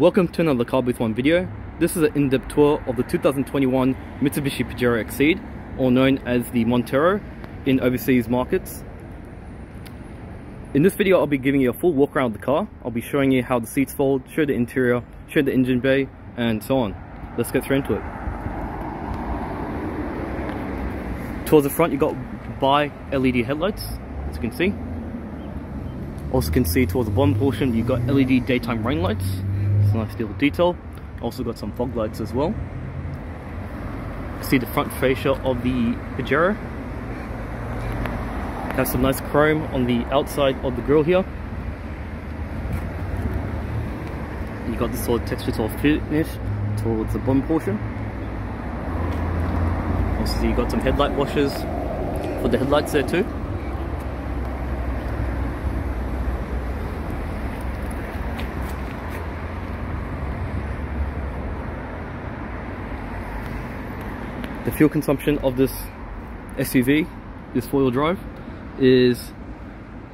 Welcome to another Car Booth One video. This is an in-depth tour of the 2021 Mitsubishi Pajero Exceed, or known as the Montero in overseas markets. In this video I'll be giving you a full walk around the car. I'll be showing you how the seats fold, show the interior, show the engine bay, and so on. Let's get straight into it. Towards the front you've got bi LED headlights, as you can see. Also can see towards the bottom portion you've got LED daytime running lights nice little detail. Also got some fog lights as well. See the front fascia of the Pajero. Has some nice chrome on the outside of the grille here. You got this sort of texture sort of finish towards the bottom portion. Also you got some headlight washers for the headlights there too. The fuel consumption of this SUV, this four-wheel drive, is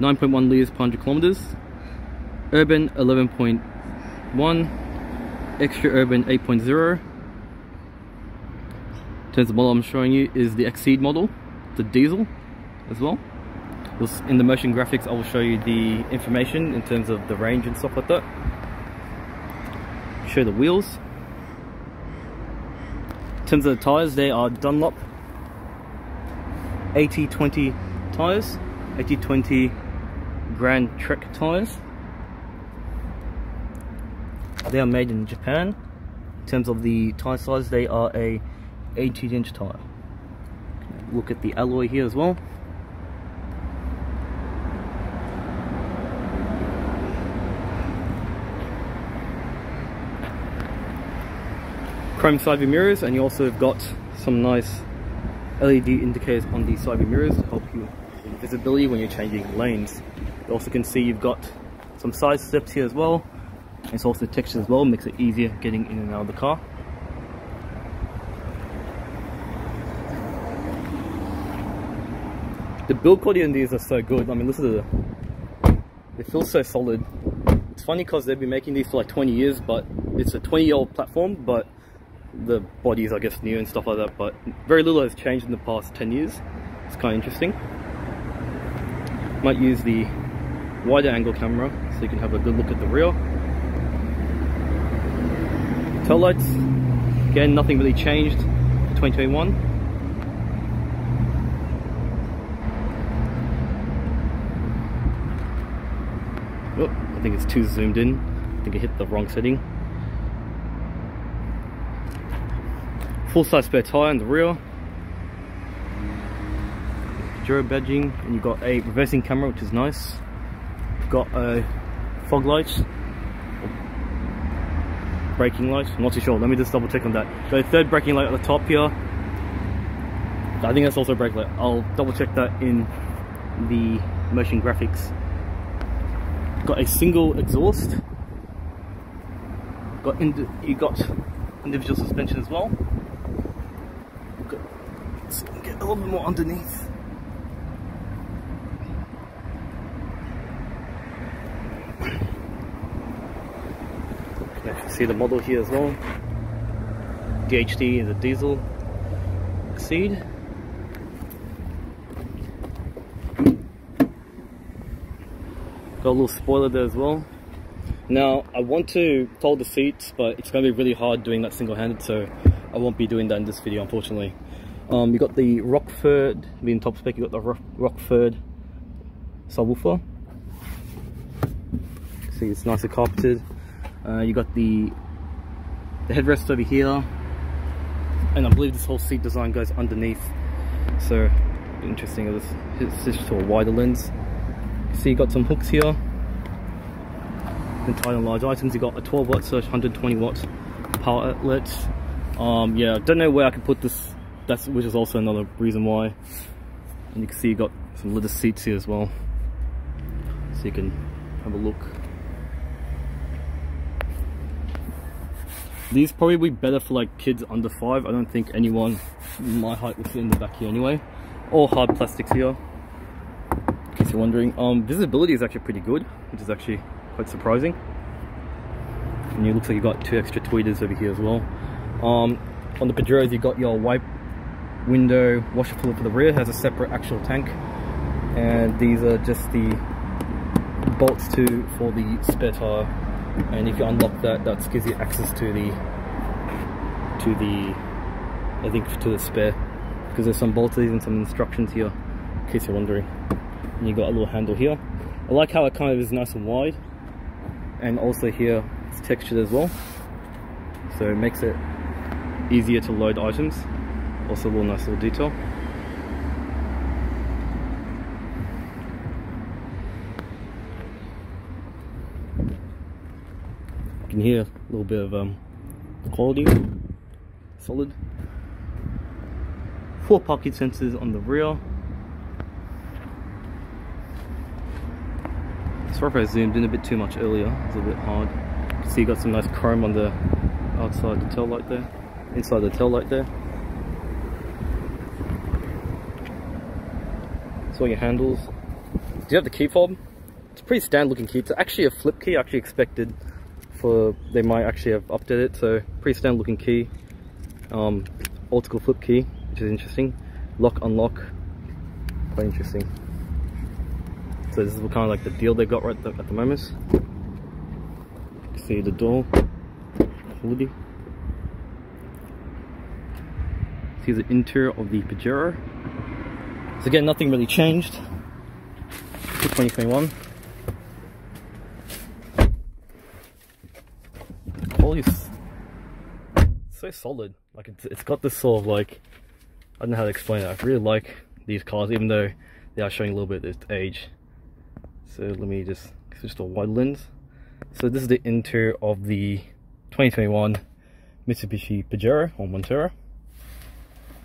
9.1 litres per 100 kilometres. Urban 11.1, extra urban 8.0. In terms of model I'm showing you is the Exceed model, the diesel as well. In the motion graphics I will show you the information in terms of the range and stuff like that. Show the wheels terms of the tyres, they are Dunlop AT20 tyres, AT20 Grand Trek tyres. They are made in Japan. In terms of the tyre size, they are a 18 inch tyre. Look at the alloy here as well. Chrome side view mirrors and you also have got some nice LED indicators on the side view mirrors to help you in visibility when you're changing lanes. You also can see you've got some side steps here as well. It's also textured as well, makes it easier getting in and out of the car. The build quality on these are so good. I mean, listen to the, they feel so solid. It's funny because they've been making these for like 20 years, but it's a 20 year old platform, but the bodies I guess new and stuff like that but very little has changed in the past 10 years. It's kind of interesting. Might use the wider angle camera so you can have a good look at the rear. Tail lights again nothing really changed for 2021 oh, I think it's too zoomed in. I think I hit the wrong setting full size spare tyre in the rear. Pajero badging and you've got a reversing camera which is nice. Got a fog lights. Braking light I'm not too sure. Let me just double check on that. So third braking light at the top here. I think that's also a brake light. I'll double check that in the motion graphics. Got a single exhaust. Got you got individual suspension as well Let's get a little bit more underneath. Can see the model here as well. DHD is a diesel Exceed. Got a little spoiler there as well. Now, I want to fold the seats, but it's going to be really hard doing that single-handed, so I won't be doing that in this video, unfortunately. Um, you got the Rockford, being top spec, you got the Rock, Rockford subwoofer. See, it's nicely carpeted. Uh, you got the the headrest over here, and I believe this whole seat design goes underneath. So interesting. It's just to a wider lens. See, you got some hooks here. You can tie on large items. You got a 12 watt slash 120 watt power outlet. Um, yeah, I don't know where I can put this that's which is also another reason why. And you can see you got some leather seats here as well. So you can have a look. These probably be better for like kids under five. I don't think anyone my height would fit in the back here anyway. All hard plastics here. In case you're wondering. Um, visibility is actually pretty good, which is actually quite surprising. and it looks like you've got two extra tweeters over here as well um, on the Pajeros you've got your wipe window washer fluid for the rear has a separate actual tank. And these are just the bolts to for the spare tire. And if you unlock that that gives you access to the to the I think to the spare. Because there's some bolts and some instructions here in case you're wondering. And you got a little handle here. I like how it kind of is nice and wide. And also here it's textured as well. So it makes it easier to load items. Also a little nice little detail. You can hear a little bit of um, quality. Solid. Four parking sensors on the rear. Sorry if I zoomed in a bit too much earlier. It's a bit hard. You see you got some nice chrome on the outside tail light there inside the tail light there. So all your handles. Do you have the key fob? It's a pretty standard looking key. It's actually a flip key I actually expected for they might actually have updated it so pretty standard looking key. Um optical flip key which is interesting. Lock unlock quite interesting. So this is kind of like the deal they got right at the moment. See the door. Hoodie see the interior of the Pajero. So again nothing really changed. For 2021 quality is so solid. Like it's, it's got this sort of like I don't know how to explain it. I really like these cars even though they are showing a little bit of age. So let me just to a wide lens. So this is the interior of the 2021 Mitsubishi Pajero or Montero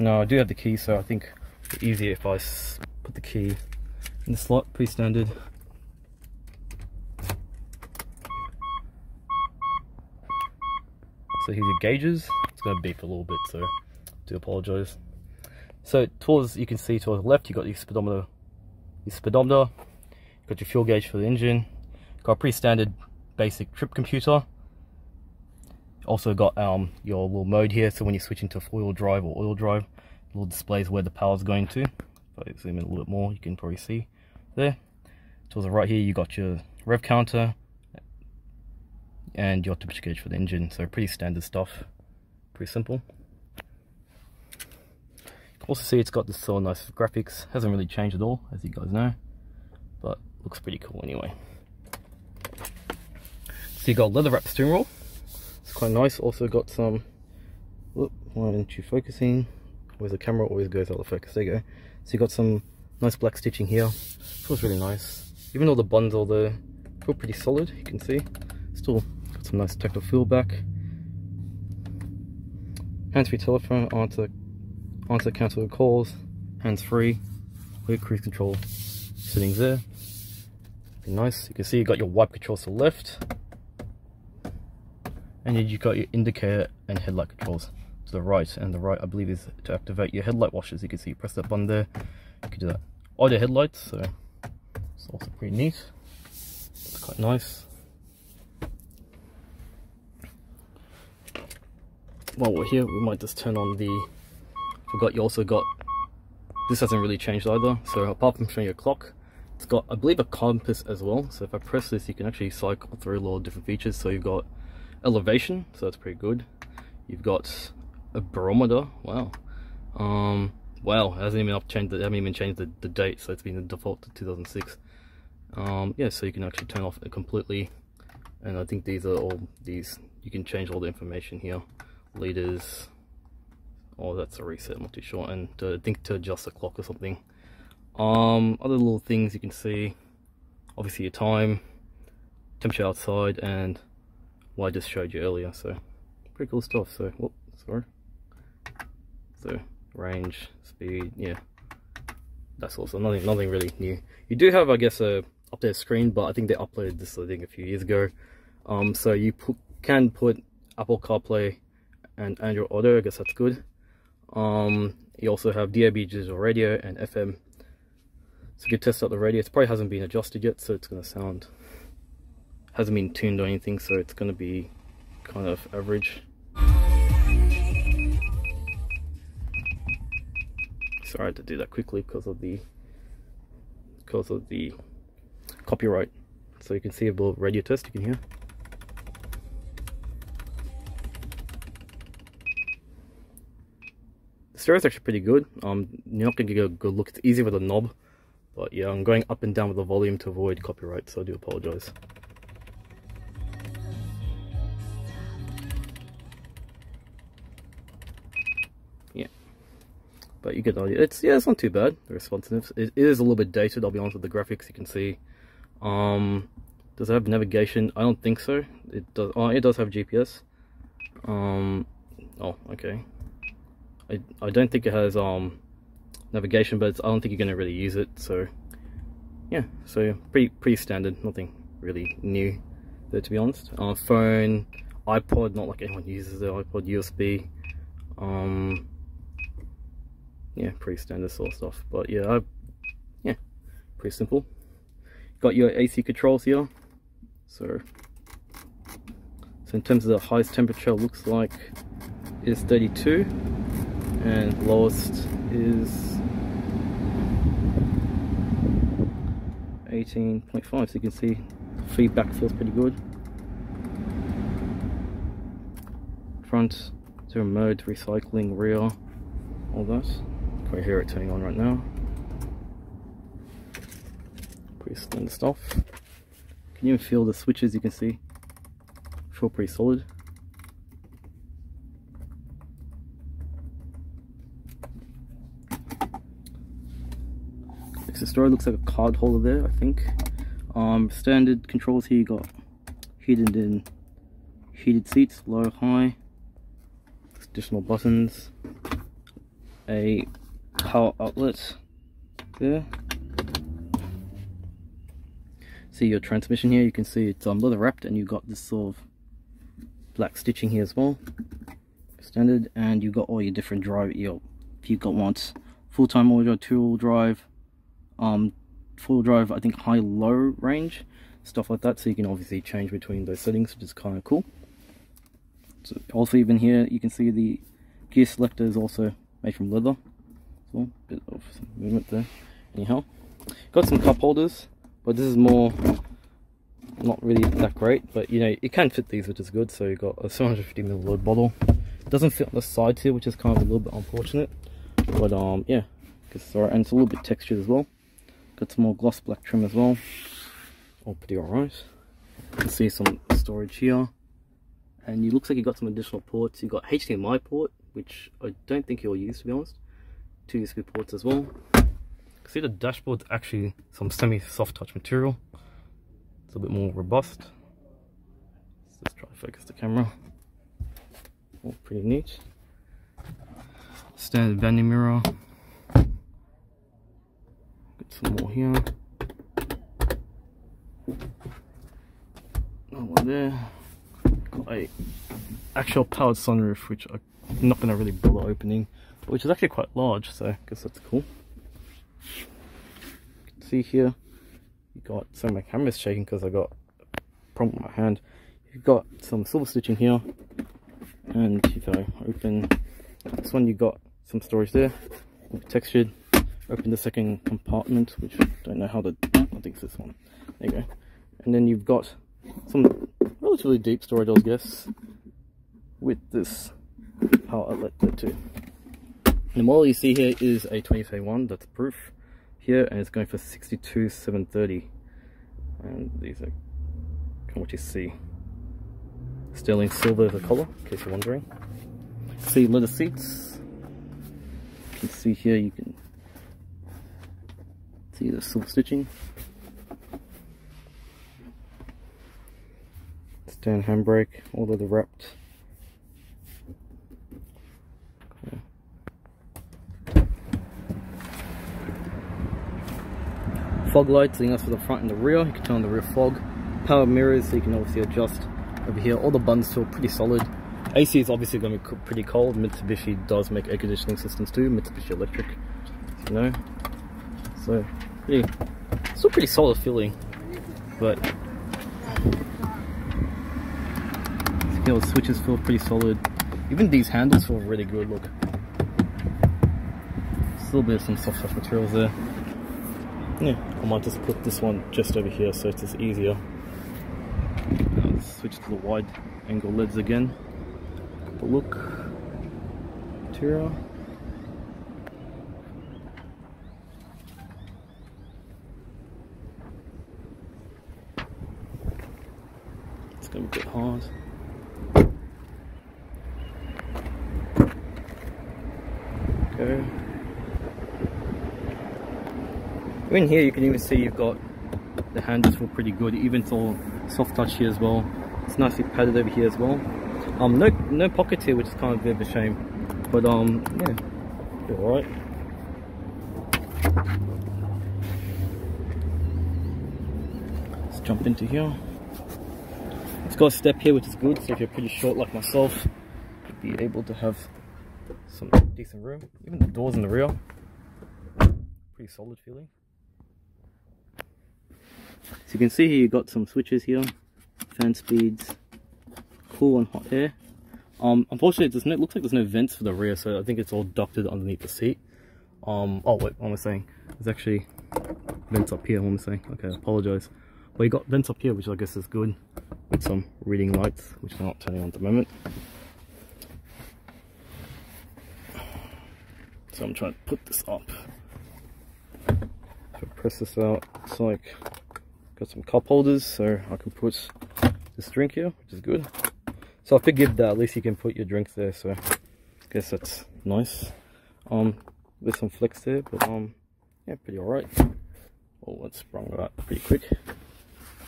now I do have the key so I think it's easier if I put the key in the slot pretty standard. So here's your gauges. It's to beep a little bit so do apologize. So towards you can see towards the left you got your speedometer your speedometer. Got your fuel gauge for the engine. Got a pretty standard basic trip computer also got um your little mode here so when you switch into four-wheel drive or oil drive little displays where the power is going to. If I zoom in a little bit more you can probably see there. Towards the right here you got your rev counter and your temperature gauge for the engine. So pretty standard stuff. Pretty simple. You can also see it's got this so nice graphics. Hasn't really changed at all as you guys know but looks pretty cool anyway. So you got leather wrap steering wheel it's quite nice. Also got some whoop, why aren't you focusing? Where's the camera? Always goes out of focus. There you go. So you got some nice black stitching here. Feels really nice. Even though the buttons are there feel pretty solid you can see. Still got some nice tactile feel back. Hands-free telephone answer answer cancel calls hands-free. With cruise control settings there. Be nice. You can see you got your wipe controls to the left and then you got your indicator and headlight controls to the right. And the right I believe is to activate your headlight washers you can see you press that button there. You can do that. Auto headlights so it's also pretty neat. It's quite nice. While we're here we might just turn on the forgot you also got this hasn't really changed either. So apart from showing a clock it's got i believe a compass as well. So if i press this you can actually cycle through a lot of different features. So you've got elevation so that's pretty good. You've got a barometer wow. Um wow hasn't even changed it haven't even changed the, the date so it's been the default to 2006 um yeah so you can actually turn off it completely and i think these are all these you can change all the information here. Liters oh that's a reset i'm not too sure and to, i think to adjust the clock or something. Um other little things you can see obviously your time temperature outside and what i just showed you earlier so pretty cool stuff so whoop, sorry so range speed yeah that's also nothing nothing really new you do have i guess a updated screen but i think they uploaded this i think a few years ago um so you can put apple carplay and Android Auto, I guess that's good. Um, you also have DAB digital radio and FM. So you test out the radio. It probably hasn't been adjusted yet, so it's going to sound, hasn't been tuned or anything, so it's going to be kind of average. Sorry to do that quickly because of the because of the copyright. So you can see a little radio test you can hear. The stereo is actually pretty good. Um, you're not going to get a good look. It's easy with a knob. But yeah, I'm going up and down with the volume to avoid copyright, so I do apologize. But you get the idea. It's, yeah, it's not too bad, the responsiveness. It, is a little bit dated, I'll be honest with the graphics, you can see. Um, does it have navigation? I don't think so. It does. Oh, it does have GPS. Um, oh, okay. I I don't think it has um navigation, but I don't think you're going to really use it. So yeah, so pretty pretty standard, nothing really new there to be honest. Uh, phone, iPod, not like anyone uses the iPod, USB. Um, yeah, pretty standard sort of stuff. But yeah, I, yeah, pretty simple. Got your AC controls here. So, so in terms of the highest temperature, looks like is 32, and lowest is 18.5 so you can see feedback feels pretty good front zero mode recycling rear all that can hear it turning on right now. Pretty standard stuff. Can you even feel the switches you can see? Feel pretty solid. The story looks like a card holder there I think. Um, standard controls here you got heated in heated seats low high additional buttons a power outlets there see your transmission here you can see it's um, leather wrapped and you've got this sort of black stitching here as well standard and you've got all your different drive your if you've got once full-time audio two-wheel drive um, full drive, I think high low range, stuff like that. So you can obviously change between those settings, which is kind of cool. So also even here, you can see the gear selector is also made from leather. Bit of movement there. Anyhow, got some cup holders, but this is more not really that great. But you know, it can fit these, which is good. So you got a 750 milliliter bottle. It doesn't fit on the sides here, which is kind of a little bit unfortunate. But um, yeah, it's alright, and it's a little bit textured as well. Got some more gloss black trim as well. All pretty alright. You can see some storage here. And you looks like you got some additional ports. You got HDMI port, which I don't think you'll use to be honest. Two USB ports as well. see the dashboard's actually some semi-soft touch material. It's a bit more robust. Let's try to focus the camera. All pretty neat. Standard bending mirror Get some more here. Another one there. Got a actual powered sunroof, which I'm not to really bother opening, which is actually quite large, so I guess that's cool. See here, you got, so my camera's shaking because I got a problem with my hand. You've got some silver stitching here, and if I open this one, you got some storage there, textured open the second compartment, which I don't know how to, I think it's this one. There you go. And then you've got some relatively deep storage, I guess, with this power outlet there too. The model you see here is a 2021, that's proof here, and it's going for 62,730. And these are what you see. Sterling silver the color, in case you're wondering. See leather seats. You can see here you can See the silk stitching. Stand handbrake, all of the wrapped. Fog lights leading us to the front and the rear. You can turn on the rear fog. Power mirrors, so you can obviously adjust over here. All the buttons feel pretty solid. AC is obviously going to be pretty cold. Mitsubishi does make air conditioning systems too. Mitsubishi Electric, you know. So pretty, still pretty solid feeling, but the switches feel pretty solid. Even these handles feel really good, look. Still a bit of some soft touch materials there. Yeah, I might just put this one just over here so it's just easier. Switch to the wide angle lids again. But look, material. It's gonna be a bit hard. Okay. In here you can even see you've got the handles feel pretty good, even though soft touch here as well. It's nicely padded over here as well. Um, no no pockets here, which is kind of a bit of a shame. But um, yeah, alright. Let's jump into here. It's got a step here, which is good. So if you're pretty short like myself, you'll be able to have some decent room. Even the doors in the rear, pretty solid feeling. So you can see here you've got some switches here, fan speeds, cool and hot air. Um, unfortunately, no, it looks like there's no vents for the rear, so I think it's all ducted underneath the seat. Um, oh wait, what am I saying? There's actually vents up here, what am I saying? Okay, I apologize. But you got vents up here, which I guess is good, with some reading lights, which are not turning on at the moment. So I'm trying to put this up. Press this out, it's like got some cup holders so I can put this drink here, which is good. So I figured that at least you can put your drinks there, so I guess that's nice. Um, with some flex there, but um, yeah, pretty alright. Oh, that sprung that pretty quick.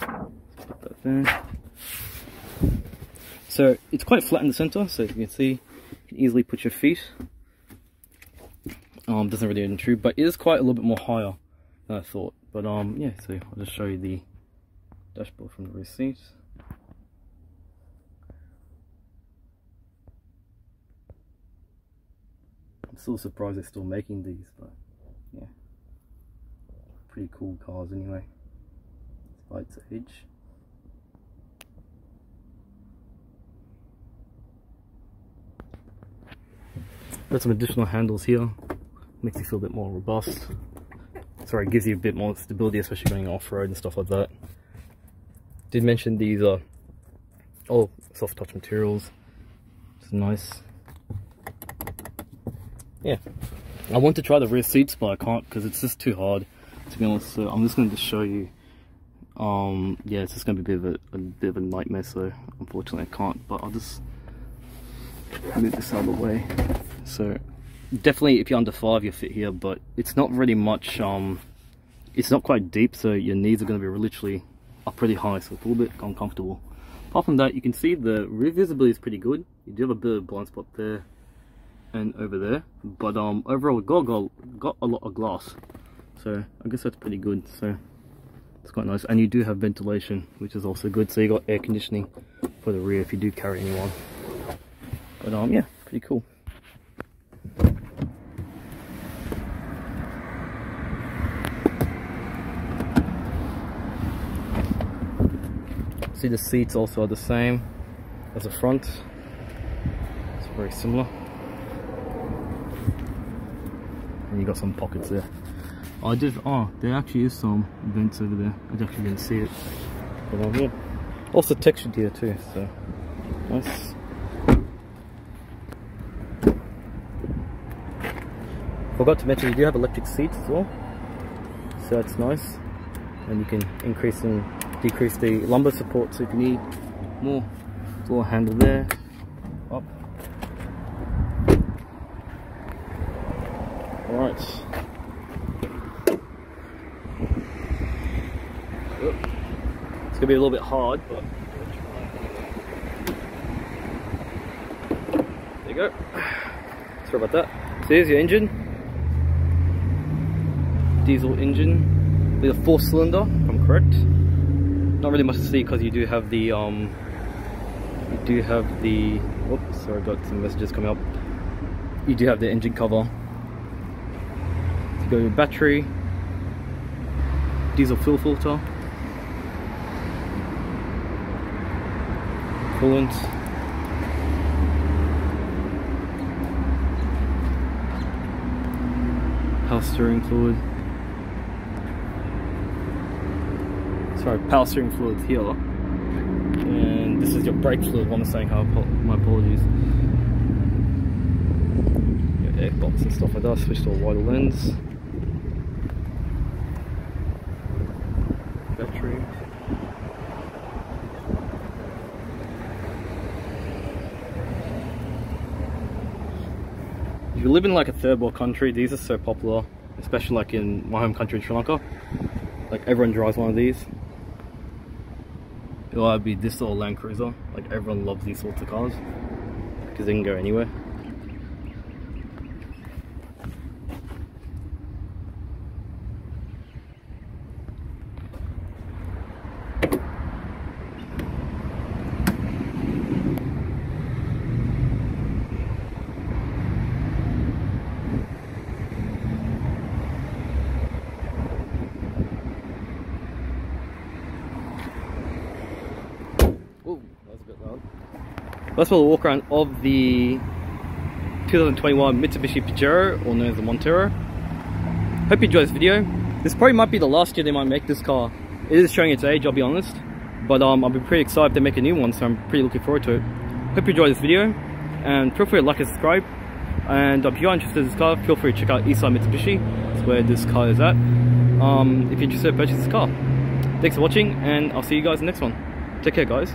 Put that there. So it's quite flat in the center, so you can see you can easily put your feet. Um, doesn't really intrude, but it is quite a little bit more higher than I thought. But um, yeah, so I'll just show you the dashboard from the seat. I'm still surprised they're still making these, but yeah, pretty cool cars anyway, its age. Got some additional handles here, makes you feel a bit more robust. Sorry, gives you a bit more stability, especially going off-road and stuff like that. Did mention these are all soft touch materials, it's nice. Yeah. I want to try the rear seats but I can't because it's just too hard to be honest. So I'm just going to show you. Um yeah it's just going to be a bit of a, a, bit of a nightmare so unfortunately I can't but I'll just move this out of the way. So definitely if you're under five you'll fit here but it's not really much um it's not quite deep so your knees are going to be literally up pretty high so it's a little bit uncomfortable. Apart from that you can see the rear visibility is pretty good. You do have a bit of blind spot there and over there but um overall got, got got a lot of glass so i guess that's pretty good so it's quite nice. And you do have ventilation which is also good so you got air conditioning for the rear if you do carry anyone. But um yeah pretty cool see the seats also are the same as the front it's very similar and you got some pockets there. I did, oh, there actually is some vents over there. I actually didn't see it. But um, yeah. Also textured here too, so nice. Forgot to mention you do have electric seats as well. So that's nice. And you can increase and decrease the lumbar support so if you need more, little handle there. Up all right It's gonna be a little bit hard, but there you go. Sorry about that. So here's your engine. Diesel engine with a four cylinder, if I'm correct not really much to see because you do have the um, you do have the oops sorry got some messages coming up. You do have the engine cover. To got go your battery diesel fuel filter coolant. Power steering fluid. Sorry, power steering fluid here. And this is your brake fluid, I'm saying, my apologies. Your air bolts and stuff like that, switch to a wider lens. Battery. If you live in like a third world country, these are so popular, especially like in my home country, Sri Lanka. Like everyone drives one of these. It'll either be this or Land Cruiser. Like everyone loves these sorts of cars because they can go anywhere. Let's have a walk around of the 2021 Mitsubishi Pajero, or known as the Montero. Hope you enjoy this video. This probably might be the last year they might make this car. It is showing its age, I'll be honest. But um, I'll be pretty excited if they make a new one, so I'm pretty looking forward to it. Hope you enjoy this video, and feel free to like and subscribe. And if you are interested in this car, feel free to check out Eastside Mitsubishi. That's where this car is at. Um, if you're interested in purchasing this car. Thanks for watching, and I'll see you guys in the next one. Take care, guys.